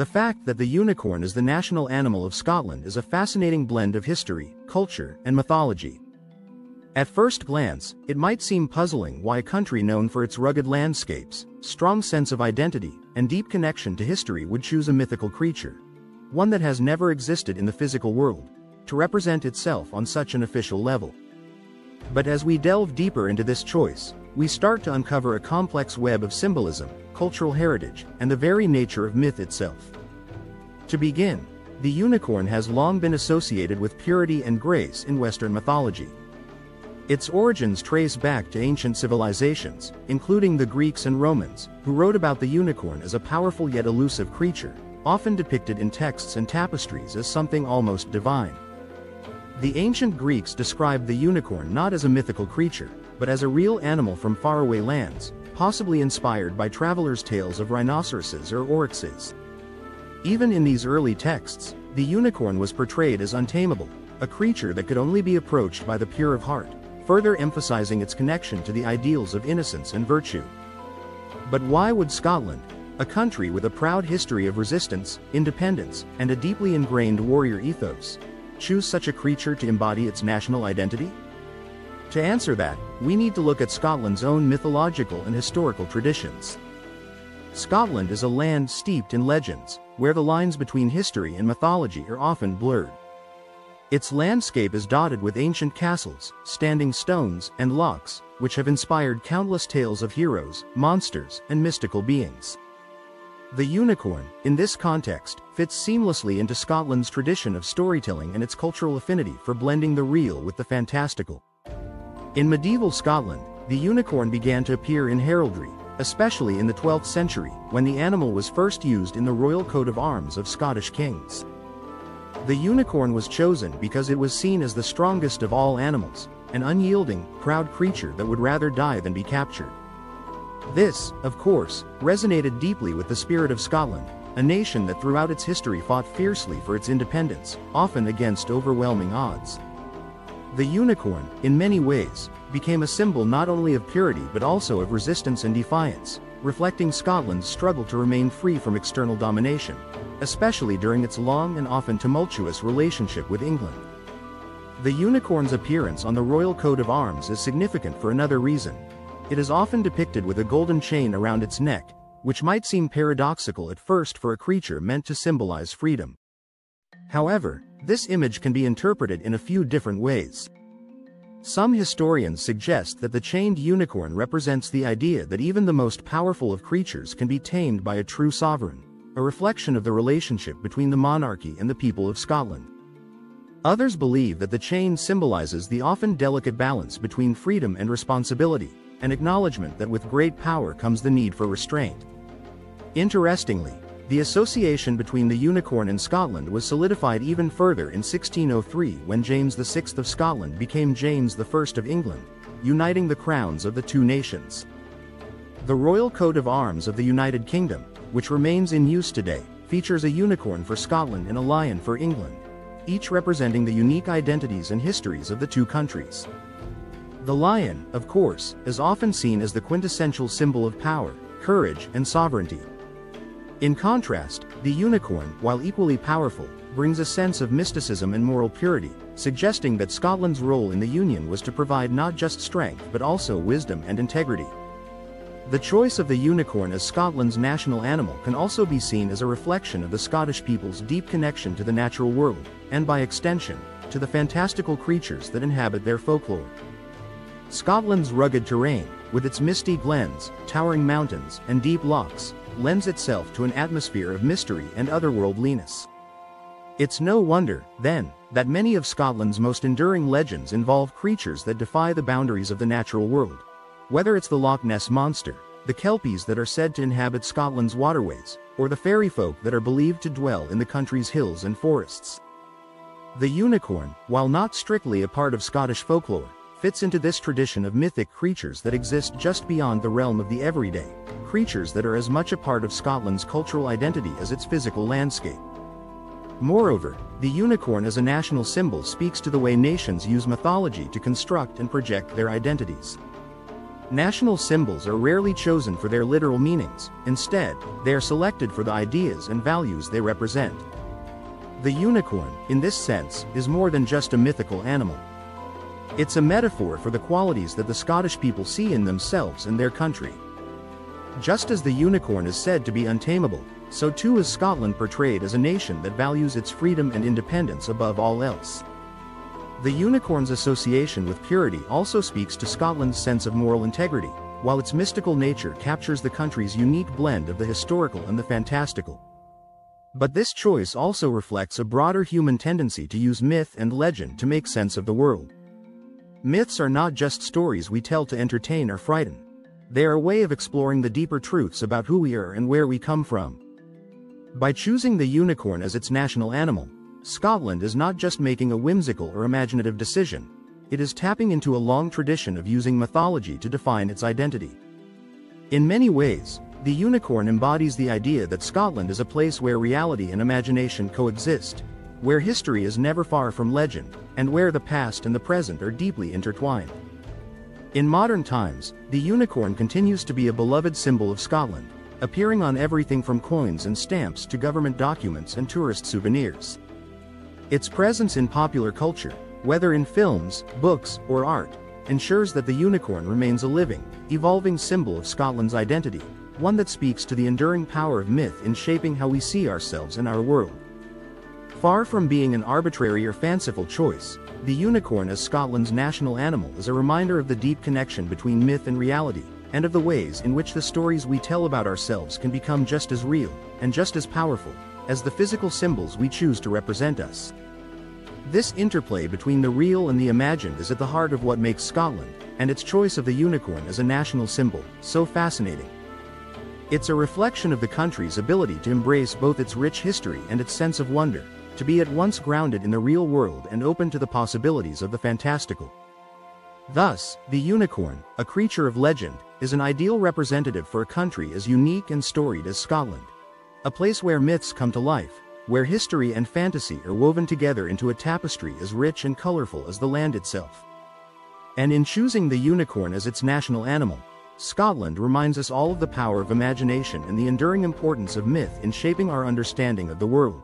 The fact that the unicorn is the national animal of Scotland is a fascinating blend of history, culture, and mythology. At first glance, it might seem puzzling why a country known for its rugged landscapes, strong sense of identity, and deep connection to history would choose a mythical creature. One that has never existed in the physical world, to represent itself on such an official level. But as we delve deeper into this choice, we start to uncover a complex web of symbolism, cultural heritage, and the very nature of myth itself. To begin, the unicorn has long been associated with purity and grace in Western mythology. Its origins trace back to ancient civilizations, including the Greeks and Romans, who wrote about the unicorn as a powerful yet elusive creature, often depicted in texts and tapestries as something almost divine. The ancient Greeks described the unicorn not as a mythical creature, but as a real animal from faraway lands, possibly inspired by travelers' tales of rhinoceroses or oryxes. Even in these early texts, the unicorn was portrayed as untamable, a creature that could only be approached by the pure of heart further emphasizing its connection to the ideals of innocence and virtue. But why would Scotland, a country with a proud history of resistance, independence, and a deeply ingrained warrior ethos, choose such a creature to embody its national identity? To answer that, we need to look at Scotland's own mythological and historical traditions. Scotland is a land steeped in legends, where the lines between history and mythology are often blurred. Its landscape is dotted with ancient castles, standing stones, and lochs, which have inspired countless tales of heroes, monsters, and mystical beings. The unicorn, in this context, fits seamlessly into Scotland's tradition of storytelling and its cultural affinity for blending the real with the fantastical. In medieval Scotland, the unicorn began to appear in heraldry, especially in the 12th century, when the animal was first used in the royal coat of arms of Scottish kings. The unicorn was chosen because it was seen as the strongest of all animals, an unyielding, proud creature that would rather die than be captured. This, of course, resonated deeply with the spirit of Scotland, a nation that throughout its history fought fiercely for its independence, often against overwhelming odds. The unicorn, in many ways, became a symbol not only of purity but also of resistance and defiance, reflecting Scotland's struggle to remain free from external domination especially during its long and often tumultuous relationship with England. The unicorn's appearance on the royal coat of arms is significant for another reason. It is often depicted with a golden chain around its neck, which might seem paradoxical at first for a creature meant to symbolize freedom. However, this image can be interpreted in a few different ways. Some historians suggest that the chained unicorn represents the idea that even the most powerful of creatures can be tamed by a true sovereign a reflection of the relationship between the monarchy and the people of Scotland. Others believe that the chain symbolizes the often delicate balance between freedom and responsibility, an acknowledgement that with great power comes the need for restraint. Interestingly, the association between the unicorn and Scotland was solidified even further in 1603 when James VI of Scotland became James I of England, uniting the crowns of the two nations. The royal coat of arms of the United Kingdom, which remains in use today, features a unicorn for Scotland and a lion for England, each representing the unique identities and histories of the two countries. The lion, of course, is often seen as the quintessential symbol of power, courage, and sovereignty. In contrast, the unicorn, while equally powerful, brings a sense of mysticism and moral purity, suggesting that Scotland's role in the Union was to provide not just strength but also wisdom and integrity. The choice of the unicorn as Scotland's national animal can also be seen as a reflection of the Scottish people's deep connection to the natural world, and by extension, to the fantastical creatures that inhabit their folklore. Scotland's rugged terrain, with its misty glens, towering mountains, and deep lochs, lends itself to an atmosphere of mystery and otherworldliness. It's no wonder, then, that many of Scotland's most enduring legends involve creatures that defy the boundaries of the natural world. Whether it's the Loch Ness Monster, the Kelpies that are said to inhabit Scotland's waterways, or the fairy folk that are believed to dwell in the country's hills and forests. The unicorn, while not strictly a part of Scottish folklore, fits into this tradition of mythic creatures that exist just beyond the realm of the everyday, creatures that are as much a part of Scotland's cultural identity as its physical landscape. Moreover, the unicorn as a national symbol speaks to the way nations use mythology to construct and project their identities. National symbols are rarely chosen for their literal meanings, instead, they are selected for the ideas and values they represent. The unicorn, in this sense, is more than just a mythical animal. It's a metaphor for the qualities that the Scottish people see in themselves and their country. Just as the unicorn is said to be untamable, so too is Scotland portrayed as a nation that values its freedom and independence above all else. The unicorn's association with purity also speaks to Scotland's sense of moral integrity, while its mystical nature captures the country's unique blend of the historical and the fantastical. But this choice also reflects a broader human tendency to use myth and legend to make sense of the world. Myths are not just stories we tell to entertain or frighten. They are a way of exploring the deeper truths about who we are and where we come from. By choosing the unicorn as its national animal, Scotland is not just making a whimsical or imaginative decision, it is tapping into a long tradition of using mythology to define its identity. In many ways, the unicorn embodies the idea that Scotland is a place where reality and imagination coexist, where history is never far from legend, and where the past and the present are deeply intertwined. In modern times, the unicorn continues to be a beloved symbol of Scotland, appearing on everything from coins and stamps to government documents and tourist souvenirs. Its presence in popular culture, whether in films, books, or art, ensures that the unicorn remains a living, evolving symbol of Scotland's identity, one that speaks to the enduring power of myth in shaping how we see ourselves and our world. Far from being an arbitrary or fanciful choice, the unicorn as Scotland's national animal is a reminder of the deep connection between myth and reality, and of the ways in which the stories we tell about ourselves can become just as real, and just as powerful, as the physical symbols we choose to represent us. This interplay between the real and the imagined is at the heart of what makes Scotland, and its choice of the unicorn as a national symbol, so fascinating. It's a reflection of the country's ability to embrace both its rich history and its sense of wonder, to be at once grounded in the real world and open to the possibilities of the fantastical. Thus, the unicorn, a creature of legend, is an ideal representative for a country as unique and storied as Scotland. A place where myths come to life, where history and fantasy are woven together into a tapestry as rich and colorful as the land itself. And in choosing the unicorn as its national animal, Scotland reminds us all of the power of imagination and the enduring importance of myth in shaping our understanding of the world.